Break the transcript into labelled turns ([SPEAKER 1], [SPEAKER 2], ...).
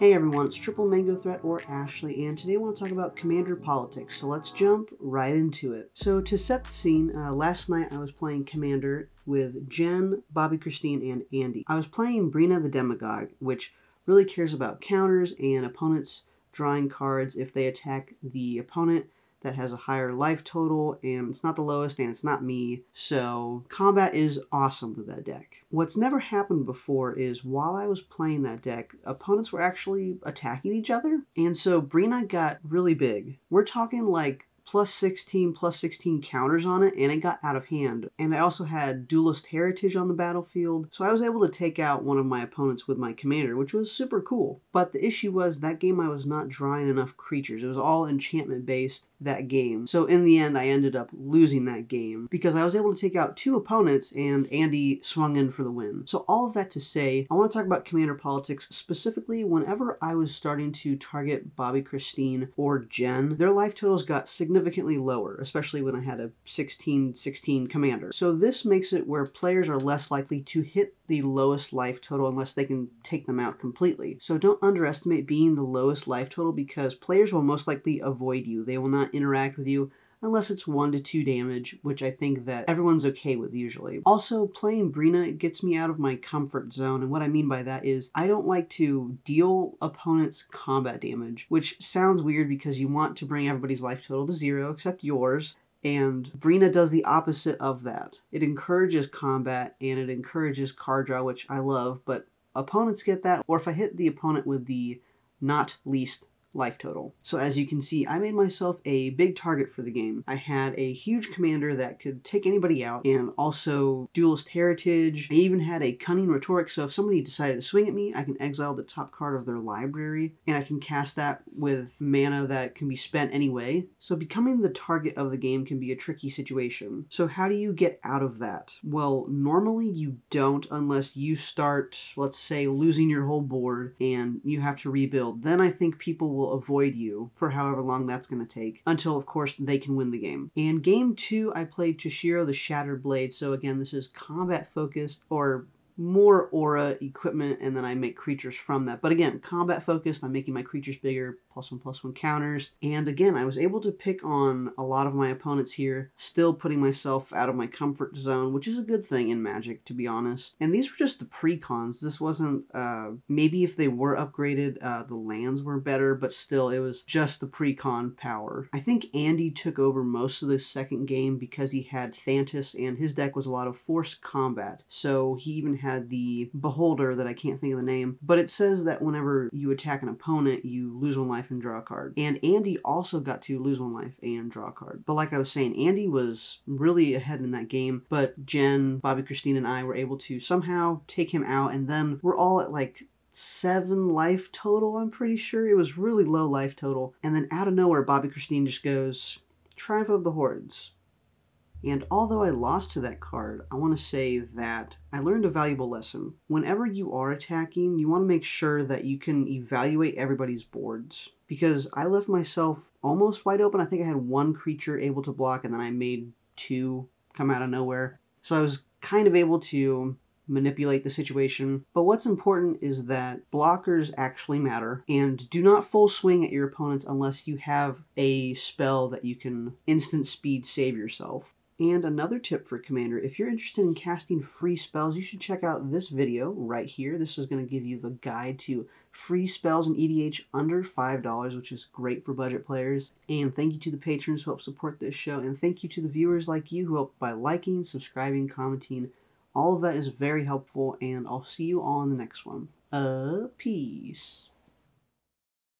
[SPEAKER 1] Hey everyone, it's Triple Mango Threat or Ashley, and today I want to talk about Commander Politics, so let's jump right into it. So to set the scene, uh, last night I was playing Commander with Jen, Bobbie Christine, and Andy. I was playing Breena the Demagogue, which really cares about counters and opponents drawing cards if they attack the opponent that has a higher life total, and it's not the lowest, and it's not me. So combat is awesome with that deck. What's never happened before is while I was playing that deck, opponents were actually attacking each other, and so Breena got really big. We're talking like plus 16 plus 16 counters on it and it got out of hand. And i also had duelist heritage on the battlefield so i was able to take out one of my opponents with my commander which was super cool. But the issue was that game i was not drawing enough creatures. It was all enchantment based that game. So in the end i ended up losing that game because i was able to take out two opponents and andy swung in for the win. So all of that to say i want to talk about commander politics specifically whenever i was starting to target bobbie christine or jen their life totals got significantly significantly lower, especially when I had a 16-16 commander. So this makes it where players are less likely to hit the lowest life total unless they can take them out completely. So don't underestimate being the lowest life total because players will most likely avoid you. They will not interact with you unless it's 1 to 2 damage, which I think that everyone's okay with usually. Also, playing Breena gets me out of my comfort zone, and what I mean by that is I don't like to deal opponents combat damage, which sounds weird because you want to bring everybody's life total to zero except yours, and Breena does the opposite of that. It encourages combat and it encourages card draw, which I love, but opponents get that, or if I hit the opponent with the not least life total. So as you can see, I made myself a big target for the game. I had a huge commander that could take anybody out and also duelist heritage. I even had a cunning rhetoric, so if somebody decided to swing at me, I can exile the top card of their library and I can cast that with mana that can be spent anyway. So becoming the target of the game can be a tricky situation. So how do you get out of that? Well, normally you don't unless you start, let's say, losing your whole board and you have to rebuild. Then I think people will will avoid you for however long that's going to take until, of course, they can win the game. And game two, I played Chishiro the Shattered Blade. So again, this is combat focused or more aura equipment and then I make creatures from that. But again, combat focused, I'm making my creatures bigger, plus one plus one counters. And again, I was able to pick on a lot of my opponents here, still putting myself out of my comfort zone, which is a good thing in Magic, to be honest. And these were just the precons. This wasn't, uh, maybe if they were upgraded, uh, the lands were better, but still, it was just the precon power. I think Andy took over most of this second game because he had Thantis and his deck was a lot of force combat. So he even had the Beholder that I can't think of the name, but it says that whenever you attack an opponent, you lose one life and draw a card. And Andy also got to lose one life and draw a card. But like I was saying, Andy was really ahead in that game, but Jen, Bobbie Christine, and I were able to somehow take him out, and then we're all at like seven life total, I'm pretty sure. It was really low life total. And then out of nowhere, Bobbie Christine just goes, Triumph of the Hordes. And although I lost to that card, I want to say that I learned a valuable lesson. Whenever you are attacking, you want to make sure that you can evaluate everybody's boards. Because I left myself almost wide open. I think I had one creature able to block, and then I made two come out of nowhere. So I was kind of able to manipulate the situation. But what's important is that blockers actually matter, and do not full swing at your opponents unless you have a spell that you can instant speed save yourself. And another tip for Commander, if you're interested in casting free spells, you should check out this video right here. This is going to give you the guide to free spells in EDH under $5, which is great for budget players. And thank you to the patrons who help support this show, and thank you to the viewers like you who help by liking, subscribing, commenting. All of that is very helpful, and I'll see you all in the next one. Peace.